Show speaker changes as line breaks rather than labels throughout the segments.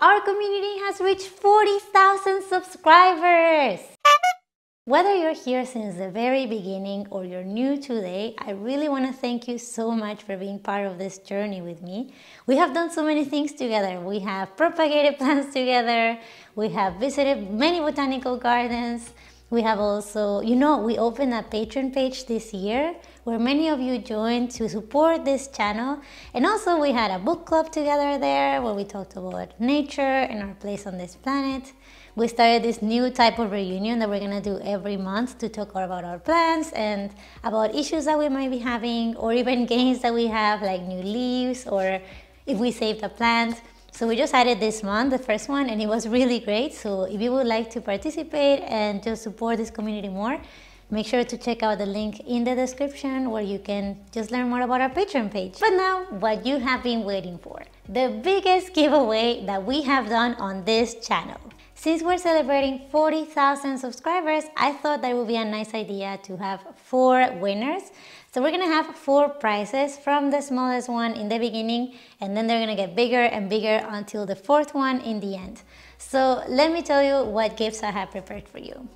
Our community has reached 40,000 subscribers! Whether you're here since the very beginning or you're new today, I really want to thank you so much for being part of this journey with me. We have done so many things together. We have propagated plants together, we have visited many botanical gardens, we have also, you know, we opened a Patreon page this year where many of you joined to support this channel. And also we had a book club together there where we talked about nature and our place on this planet. We started this new type of reunion that we're gonna do every month to talk about our plants and about issues that we might be having or even gains that we have like new leaves or if we saved a plant. So we just added this month, the first one, and it was really great. So if you would like to participate and just support this community more, Make sure to check out the link in the description where you can just learn more about our Patreon page. But now, what you have been waiting for. The biggest giveaway that we have done on this channel. Since we're celebrating 40,000 subscribers, I thought that would be a nice idea to have four winners. So we're gonna have four prizes from the smallest one in the beginning, and then they're gonna get bigger and bigger until the fourth one in the end. So let me tell you what gifts I have prepared for you.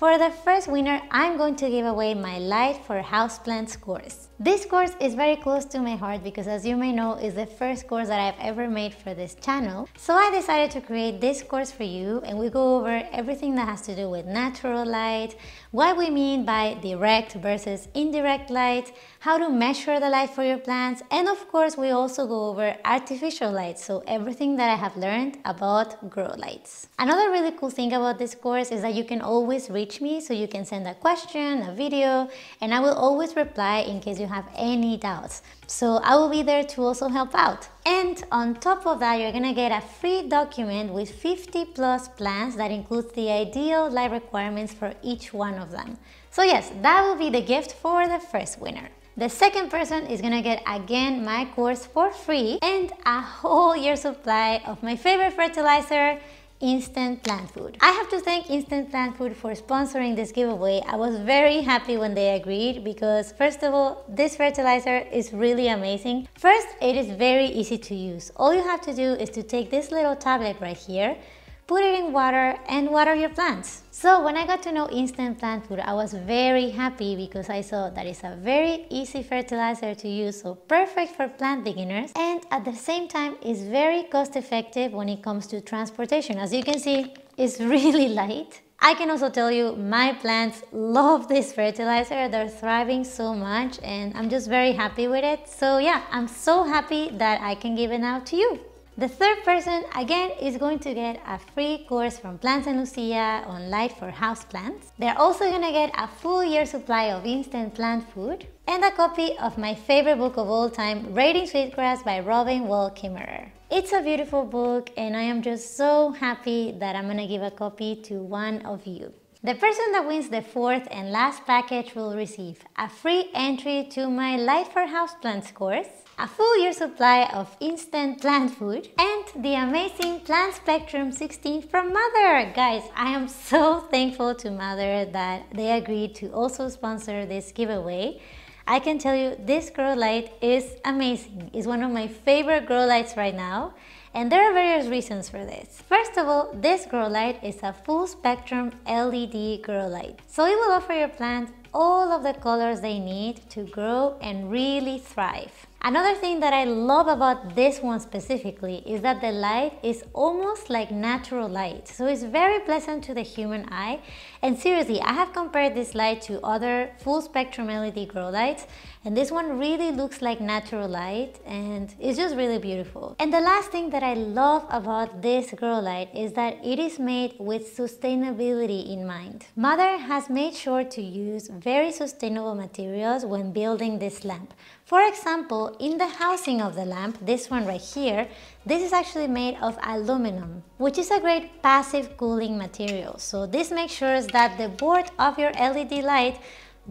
For the first winner, I'm going to give away my Light for Houseplants course. This course is very close to my heart because as you may know, is the first course that I've ever made for this channel. So I decided to create this course for you and we go over everything that has to do with natural light, what we mean by direct versus indirect light, how to measure the light for your plants, and of course we also go over artificial light, so everything that I have learned about grow lights. Another really cool thing about this course is that you can always reach me, so you can send a question, a video, and I will always reply in case you have any doubts. So I will be there to also help out. And on top of that, you're gonna get a free document with 50 plus plans that includes the ideal light requirements for each one of them. So yes, that will be the gift for the first winner. The second person is gonna get again my course for free and a whole year supply of my favorite fertilizer, Instant Plant Food. I have to thank Instant Plant Food for sponsoring this giveaway. I was very happy when they agreed because first of all, this fertilizer is really amazing. First, it is very easy to use. All you have to do is to take this little tablet right here, put it in water and water your plants. So when I got to know Instant Plant Food, I was very happy because I saw that it's a very easy fertilizer to use, so perfect for plant beginners, and at the same time is very cost effective when it comes to transportation. As you can see, it's really light. I can also tell you my plants love this fertilizer. They're thriving so much and I'm just very happy with it. So yeah, I'm so happy that I can give it out to you. The third person, again, is going to get a free course from Plants and Lucia on light for houseplants. They're also going to get a full year supply of instant plant food and a copy of my favorite book of all time, Braiding Sweetgrass by Robin Wall Kimmerer. It's a beautiful book and I am just so happy that I'm going to give a copy to one of you. The person that wins the fourth and last package will receive a free entry to my Light for Houseplants course, a full year supply of instant plant food, and the amazing Plant Spectrum 16 from Mother. Guys, I am so thankful to Mother that they agreed to also sponsor this giveaway. I can tell you this grow light is amazing. It's one of my favorite grow lights right now. And there are various reasons for this. First of all, this grow light is a full spectrum LED grow light. So it will offer your plant all of the colors they need to grow and really thrive. Another thing that I love about this one specifically is that the light is almost like natural light. So it's very pleasant to the human eye. And seriously, I have compared this light to other full spectrum LED grow lights and this one really looks like natural light and it's just really beautiful. And the last thing that I love about this grow light is that it is made with sustainability in mind. Mother has made sure to use very sustainable materials when building this lamp. For example, in the housing of the lamp, this one right here, this is actually made of aluminum, which is a great passive cooling material. So this makes sure that the board of your LED light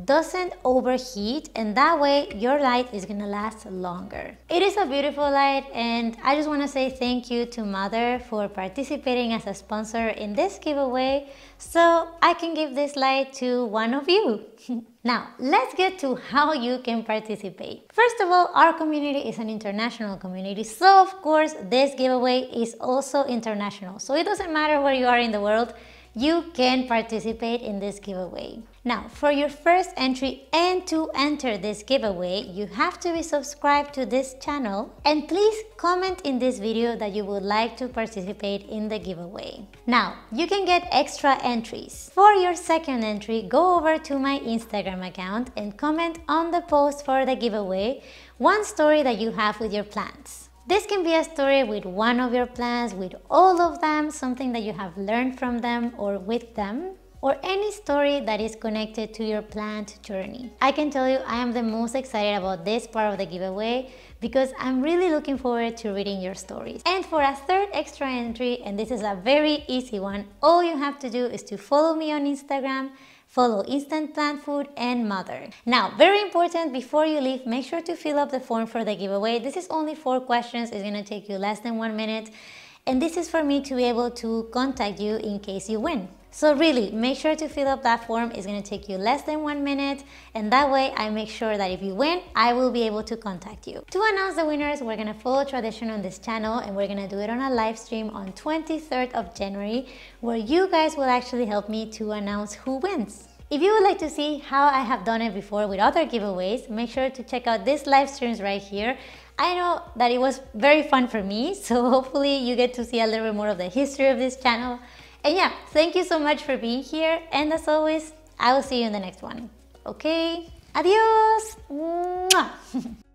doesn't overheat and that way your light is gonna last longer. It is a beautiful light and I just wanna say thank you to Mother for participating as a sponsor in this giveaway so I can give this light to one of you. now, let's get to how you can participate. First of all, our community is an international community, so of course this giveaway is also international. So it doesn't matter where you are in the world, you can participate in this giveaway. Now, for your first entry and to enter this giveaway, you have to be subscribed to this channel and please comment in this video that you would like to participate in the giveaway. Now, you can get extra entries. For your second entry, go over to my Instagram account and comment on the post for the giveaway one story that you have with your plants. This can be a story with one of your plants, with all of them, something that you have learned from them or with them, or any story that is connected to your plant journey. I can tell you I am the most excited about this part of the giveaway because I'm really looking forward to reading your stories. And for a third extra entry, and this is a very easy one, all you have to do is to follow me on Instagram follow Instant Plant Food and Mother. Now, very important, before you leave, make sure to fill up the form for the giveaway. This is only four questions, it's gonna take you less than one minute. And this is for me to be able to contact you in case you win. So really, make sure to fill up that form. It's gonna take you less than one minute. And that way I make sure that if you win, I will be able to contact you. To announce the winners, we're gonna follow tradition on this channel and we're gonna do it on a live stream on 23rd of January, where you guys will actually help me to announce who wins. If you would like to see how I have done it before with other giveaways, make sure to check out these live streams right here. I know that it was very fun for me, so hopefully you get to see a little bit more of the history of this channel. And yeah, thank you so much for being here. And as always, I will see you in the next one. Okay? Adios!